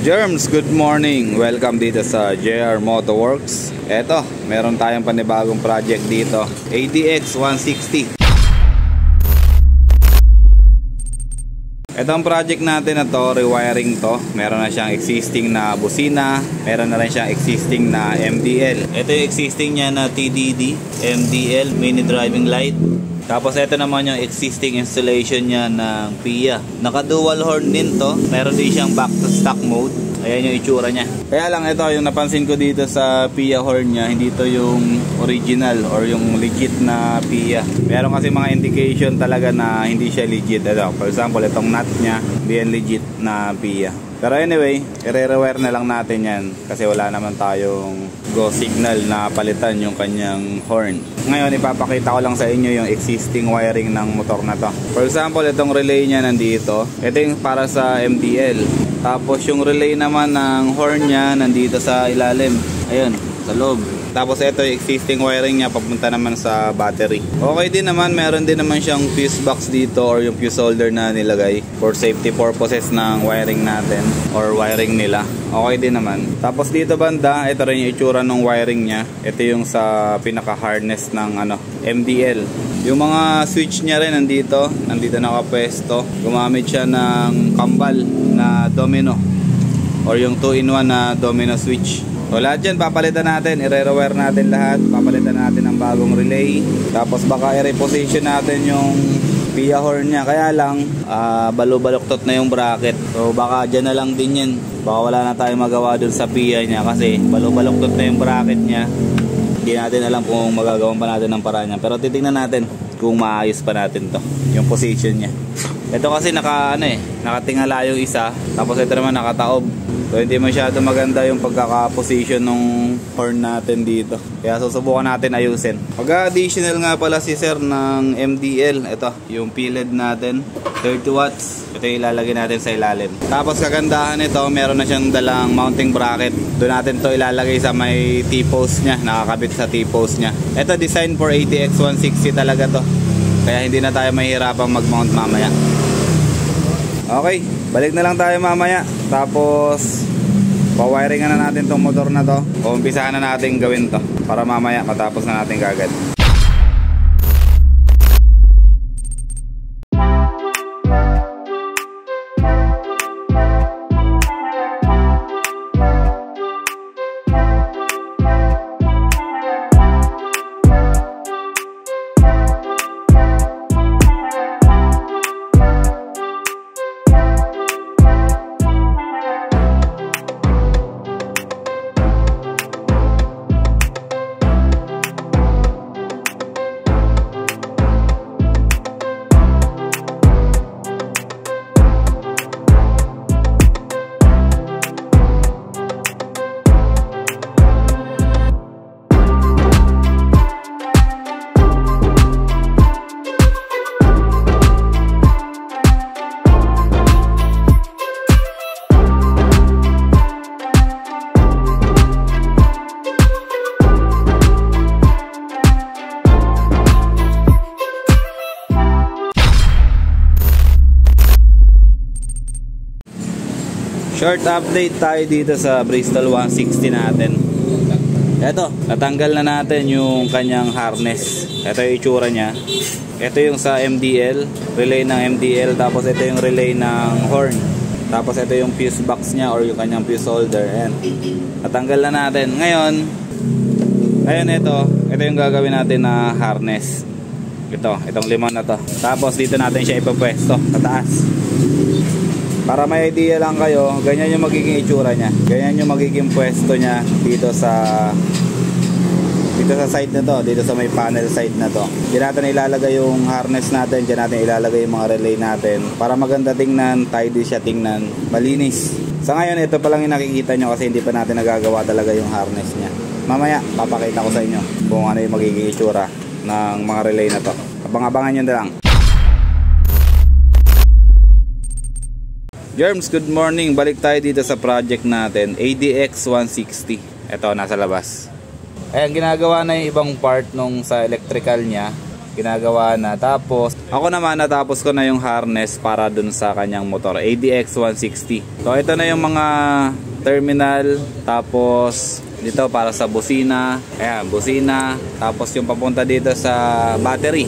Germs, good morning. Welcome dito sa JR Motorworks. Eto, meron tayong panibagong project dito. ADX 160. Ito ang project natin na to, rewiring to. Meron na siyang existing na busina, meron na rin siyang existing na MDL. Ito yung existing niya na TDD, MDL, mini driving light. Tapos ito naman yung existing installation niya ng PIA. Naka dual horn din to. Meron din siyang back to stock mode. Ayan yung itsura niya. Kaya lang ito yung napansin ko dito sa PIA horn niya, hindi to yung original or yung legit na PIA. Meron kasi mga indication talaga na hindi siya legit. Ito, for example, itong nut niya, hindi legit na PIA. Pero anyway, i-rewire na lang natin yan kasi wala naman tayong go signal na palitan yung kanyang horn. Ngayon, ipapakita ko lang sa inyo yung existing wiring ng motor na to. For example, itong relay niya nandito. Ito yung para sa MDL. Tapos yung relay naman ng horn niya nandito sa ilalim. Ayun, sa loob. Tapos ito yung existing wiring niya papunta naman sa battery. Okay din naman, meron din naman siyang fuse box dito or yung fuse holder na nilagay for safety purposes ng wiring natin or wiring nila. Okay din naman. Tapos dito banda, ito rin yung itsura ng wiring niya. Ito yung sa pinaka-harness ng ano, MDL. Yung mga switch niya rin nandito, nandito nakapwesto. Gumamit siya ng kambal na domino or yung 2-in-1 na domino switch. So lahat dyan papalitan natin, i-rewire natin lahat, papalitan natin ang bagong relay. Tapos baka i-reposition natin yung PIA horn niya. Kaya lang, uh, balubaluktot na yung bracket. So baka dyan na lang din yan. Baka wala na tayong magawa dun sa PIA niya kasi balubaluktot na yung bracket niya. Hindi natin alam kung magagawan pa natin ng paraan niya. Pero titingnan natin kung maayos pa natin to yung position niya. Ito kasi naka ano eh, nakatingala yung isa, tapos ito naman nakataob. So hindi masyado maganda yung pagkaka-position ng horn natin dito. Kaya susubukan natin ayusin. Pag-additional nga pala si sir ng MDL. Ito, yung P-LED natin. 30 watts. Ito yung ilalagay natin sa ilalim. Tapos kagandahan nito, meron na siyang dalang mounting bracket. Doon natin to ilalagay sa may T-post niya. Nakakabit sa T-post niya. Ito design for ATX 160 talaga to. Kaya hindi na tayo mahihirapang mag-mount mamaya. Okay, balik na lang tayo mamaya. Tapos, pawiringan na natin tong motor na to. O umpisahan na natin gawin to. Para mamaya matapos na natin kagad. Short update tayo dito sa Bristol 160 natin. Ito, natanggal na natin yung kanyang harness. Ito yung itsura niya. Ito yung sa MDL, relay ng MDL, tapos ito yung relay ng horn. Tapos ito yung fuse box niya or yung kanyang fuse holder. Ayan. Natanggal na natin. Ngayon, ayun ito, ito yung gagawin natin na harness. Ito, itong limon na to. Tapos dito natin siya ipapwesto sa taas. Para may idea lang kayo, ganyan yung magiging itsura niya. Ganyan yung magiging pwesto niya dito sa dito sa side na to, dito sa may panel side na to. Diyan natin ilalagay yung harness natin, diyan natin ilalagay yung mga relay natin para maganda tingnan, tidy siya tingnan, malinis. Sa ngayon, ito pa lang yung nakikita nyo kasi hindi pa natin nagagawa talaga yung harness niya. Mamaya, papakita ko sa inyo kung ano yung magiging itsura ng mga relay na to. Abang-abangan nyo na lang. Germs, good morning. Balik tayo dito sa project natin, ADX 160. Ito, nasa labas. Ayan, ginagawa na yung ibang part nung sa electrical niya. ginagawa na. Tapos, ako naman natapos ko na yung harness para dun sa kanyang motor, ADX 160. So, ito na yung mga terminal, tapos dito para sa busina. Ayan, busina. Tapos yung papunta dito sa battery.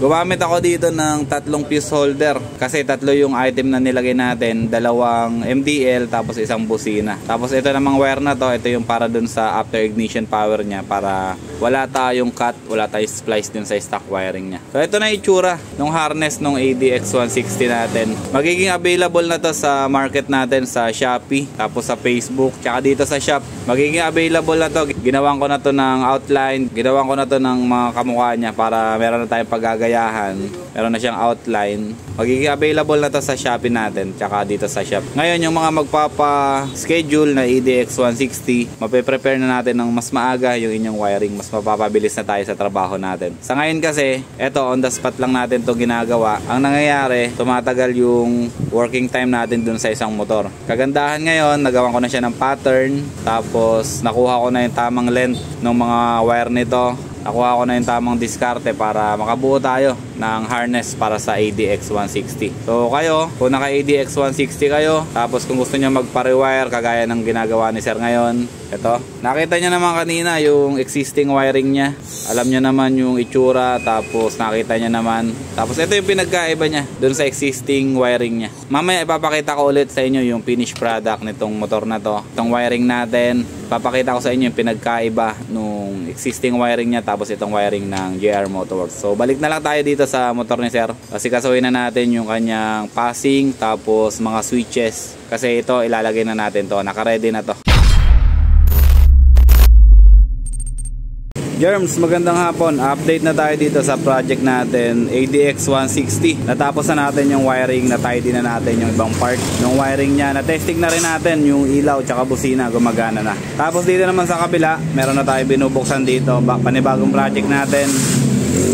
Gumamit ako dito ng tatlong fuse holder kasi tatlo yung item na nilagay natin, dalawang MDL tapos isang busina. Tapos ito namang wire na to, ito yung para dun sa after ignition power niya para wala tayong cut, wala tayong splice dun sa stock wiring niya. So ito na itsura ng harness ng ADX160 natin. Magiging available na to sa market natin sa Shopee, tapos sa Facebook, tsaka dito sa shop. Magiging available na to. Ginawan ko na to ng outline, ginawan ko na to ng mga kamukha niya para meron na tayong paggagayahan. Meron na siyang outline. Magiging available na to sa Shopee natin, tsaka dito sa shop. Ngayon yung mga magpapa-schedule na ADX160, mape-prepare na natin ng mas maaga yung inyong wiring, mas mapapabilis na tayo sa trabaho natin. Sa ngayon kasi, eto on the spot lang natin to ginagawa. Ang nangyayari, tumatagal yung working time natin dun sa isang motor. Kagandahan ngayon, nagawa ko na siya ng pattern, tapos nakuha ko na yung tamang length ng mga wire nito. Nakuha ko na yung tamang diskarte para makabuo tayo ng harness para sa ADX 160. So kayo, kung naka ADX 160 kayo, tapos kung gusto niyo magpa-rewire kagaya ng ginagawa ni Sir ngayon, ito. Nakita niyo naman kanina yung existing wiring niya. Alam niyo naman yung itsura, tapos nakita niyo naman. Tapos ito yung pinagkaiba niya dun sa existing wiring niya. Mamaya ipapakita ko ulit sa inyo yung finished product nitong motor na to. Itong wiring natin, papakita ko sa inyo yung pinagkaiba nung existing wiring niya tapos itong wiring ng JR Motorworks. So balik na lang tayo dito sa motor ni Sir. Kasi kasuhin na natin yung kanyang passing tapos mga switches. Kasi ito ilalagay na natin to. Naka-ready na to. Germs, magandang hapon. Update na tayo dito sa project natin ADX 160. Natapos na natin yung wiring, na-tidy na natin yung ibang part ng wiring niya. Na-testing na rin natin yung ilaw tsaka busina, gumagana na. Tapos dito naman sa kabila, meron na tayo binubuksan dito. Panibagong project natin.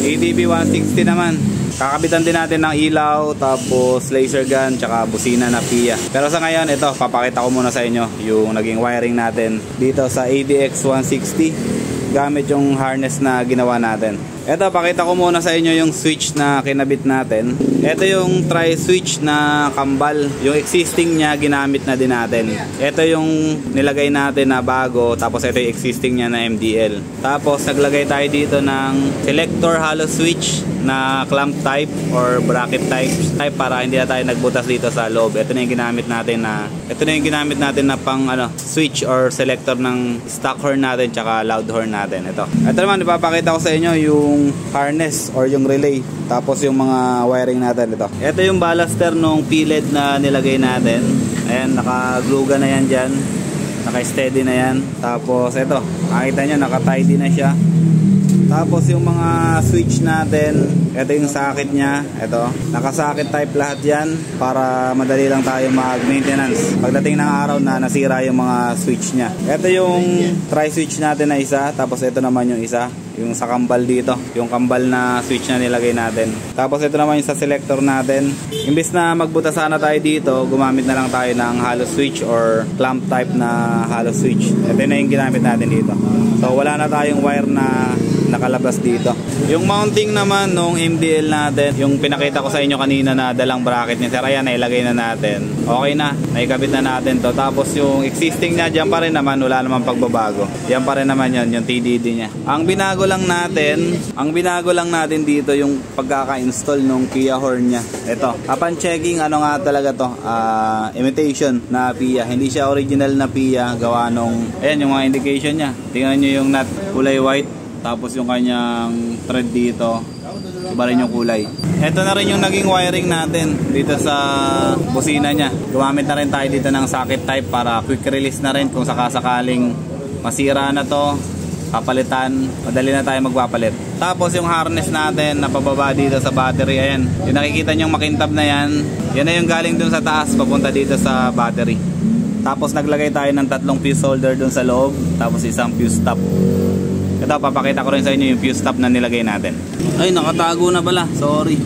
ADB 160 naman. Kakabitan din natin ng ilaw, tapos laser gun, tsaka busina na PIA. Pero sa ngayon, ito, papakita ko muna sa inyo yung naging wiring natin dito sa ADX 160 gamit yung harness na ginawa natin. Ito, pakita ko muna sa inyo yung switch na kinabit natin. Ito yung tri-switch na kambal. Yung existing niya, ginamit na din natin. Ito yung nilagay natin na bago, tapos ito yung existing niya na MDL. Tapos, naglagay tayo dito ng selector hollow switch na clamp type or bracket type type para hindi na tayo nagbutas dito sa loob. Ito na yung ginamit natin na ito na yung ginamit natin na pang ano switch or selector ng stock horn natin tsaka loud horn natin. Ito. Ito naman ipapakita ko sa inyo yung harness or yung relay tapos yung mga wiring natin ito. Ito yung ballaster nung PLED na nilagay natin. Ayan, naka-glue gun na yan dyan. Naka-steady na yan. Tapos ito, makita nyo, naka-tidy na siya. Tapos yung mga switch natin, ito yung socket niya, ito. Naka-socket type lahat yan para madali lang tayo mag-maintenance. Pagdating ng araw na nasira yung mga switch niya. Ito yung tri-switch natin na isa, tapos ito naman yung isa yung sa kambal dito. Yung kambal na switch na nilagay natin. Tapos ito naman yung sa selector natin. Imbis na magbuta sana tayo dito gumamit na lang tayo ng hollow switch or clamp type na hollow switch. Ito na yung ginamit natin dito. So wala na tayong wire na nakalabas dito. Yung mounting naman nung MDL natin, yung pinakita ko sa inyo kanina na dalang bracket niya, sir, ayan, nailagay na natin. Okay na, naikabit na natin to. Tapos yung existing niya, dyan pa rin naman, wala naman pagbabago. Yan pa rin naman yun, yung TDD niya. Ang binago lang natin, ang binago lang natin dito yung pagkaka-install nung Kia horn niya. Ito, upon checking, ano nga talaga to, uh, imitation na Pia. Hindi siya original na Pia, gawa nung, ayan yung mga indication niya. Tingnan nyo yung nut, kulay white tapos yung kanyang thread dito iba rin yung kulay. Ito na rin yung naging wiring natin dito sa busina nya gumamit na rin tayo dito ng socket type para quick release na rin kung sakasakaling masira na to papalitan madali na tayo magpapalit. Tapos yung harness natin na pababa dito sa battery. Ayan yung nakikita nyong makintab na yan yan na yung galing dun sa taas papunta dito sa battery. Tapos naglagay tayo ng tatlong fuse holder dun sa loob tapos isang fuse top ito, papakita ko rin sa inyo yung fuse stop na nilagay natin. Ay, nakatago na pala. Sorry.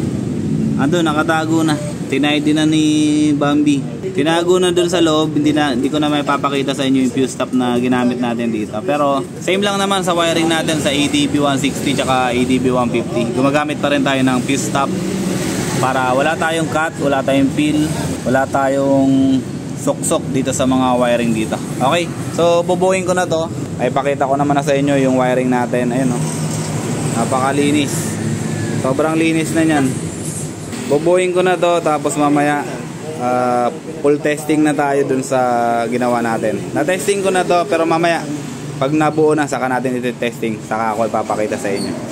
Ando, nakatago na. Tinay din na ni Bambi. Tinago na dun sa loob, hindi, na, hindi ko na may papakita sa inyo yung fuse stop na ginamit natin dito. Pero same lang naman sa wiring natin sa ADB 160 tsaka ADB 150. Gumagamit pa rin tayo ng fuse stop para wala tayong cut, wala tayong peel, wala tayong suksok dito sa mga wiring dito. Okay, so bubuhin ko na to. Ay pakita ko naman na sa inyo yung wiring natin. Ayun oh. Napakalinis. Sobrang linis na niyan. Bubuhin ko na to tapos mamaya uh, full testing na tayo dun sa ginawa natin. Na-testing ko na to pero mamaya pag nabuo na saka natin ito testing saka ako ipapakita sa inyo.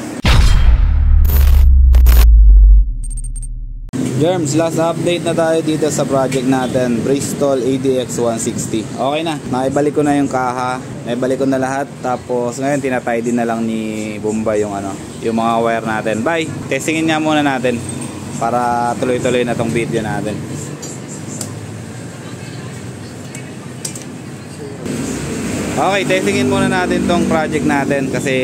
Germs, last update na tayo dito sa project natin, Bristol ADX 160. Okay na, naibalik ko na yung kaha, naibalik ko na lahat, tapos ngayon tinatay na lang ni Bumba yung ano, yung mga wire natin. Bye, testingin nga muna natin para tuloy-tuloy na tong video natin. Okay, testingin muna natin tong project natin kasi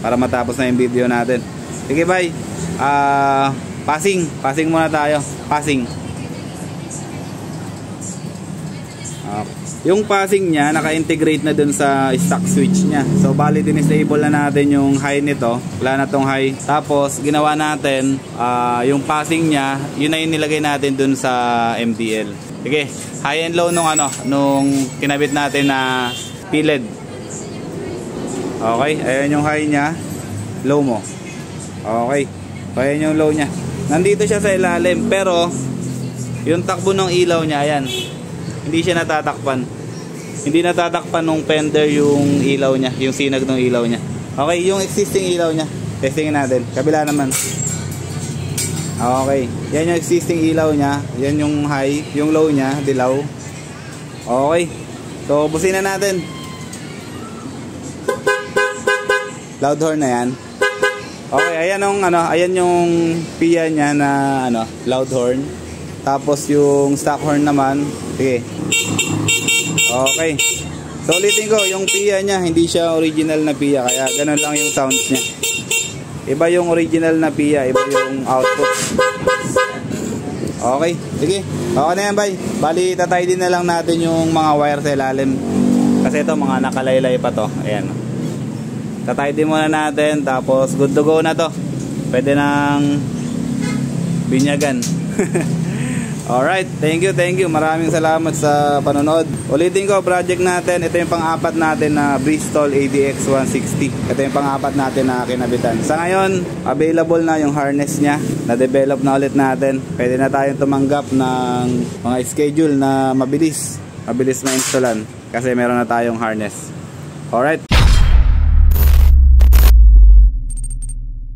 para matapos na yung video natin. Sige, bye. Ah, uh, passing, passing muna tayo. Passing. Okay. Yung passing niya, naka-integrate na dun sa stock switch niya. So, bali din-disable na natin yung high nito. Wala na tong high. Tapos, ginawa natin, uh, yung passing niya, yun na yung nilagay natin dun sa MDL. Sige, high and low nung ano, nung kinabit natin na piled okay ayan yung high nya low mo okay ayan yung low nya nandito siya sa ilalim pero yung takbo ng ilaw nya ayan hindi siya natatakpan. Hindi natatakpan ng fender yung ilaw nya yung sinag ng ilaw nya okay yung existing ilaw nya testingin natin kabila naman. Okay yan yung existing ilaw nya yan yung high yung low nya dilaw. Okay so busina natin. Loud horn na yan. Okay, ayan yung ano, ayan yung pia niya na ano, loud horn. Tapos yung stock horn naman, sige. Okay. So ulitin ko, yung pia niya, hindi siya original na pia, kaya ganun lang yung sounds niya. Iba yung original na pia, iba yung output. Okay, sige. Okay na yan, bye. Bali, tatay din na lang natin yung mga wire sa ilalim. Kasi ito, mga nakalaylay pa to. Ayan tatay din muna natin tapos good to go na to. Pwede nang binyagan. Alright thank you thank you. Maraming salamat sa panonood. Ulitin ko project natin ito yung pang-apat natin na Bristol ADX 160 ito yung pang-apat natin na kinabitan sa ngayon available na yung harness nya na develop na ulit natin. Pwede na tayong tumanggap ng mga schedule na mabilis. Mabilis na installan kasi meron na tayong harness. Alright